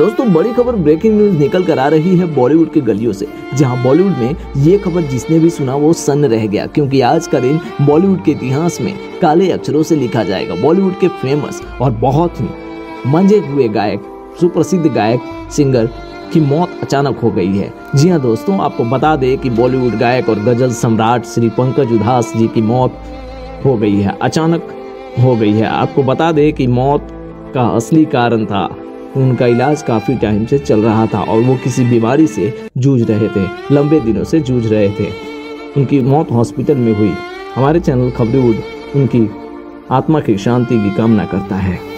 दोस्तों, बड़ी खबर ब्रेकिंग न्यूज़ निकल कर आ रही है बॉलीवुड के गलियों से, जहाँ बॉलीवुड में ये खबर जिसने भी सुना वो सन्न रह गया, क्योंकि आज का दिन बॉलीवुड के इतिहास में काले अक्षरों से लिखा जाएगा। बॉलीवुड के फ़ेमस और बहुत ही मंजे हुए गायक, सुप्रसिद्ध गायक सिंगर की मौत अचानक हो गई है। जी हाँ दोस्तों, आपको बता दें कि बॉलीवुड गायक और गज़ल सम्राट श्री पंकज उधास जी की मौत हो गई है, अचानक हो गई है। आपको बता दें कि मौत का असली कारण था उनका इलाज काफ़ी टाइम से चल रहा था और वो किसी बीमारी से जूझ रहे थे, लंबे दिनों से जूझ रहे थे। उनकी मौत हॉस्पिटल में हुई। हमारे चैनल खबरीवुड उनकी आत्मा की शांति की कामना करता है।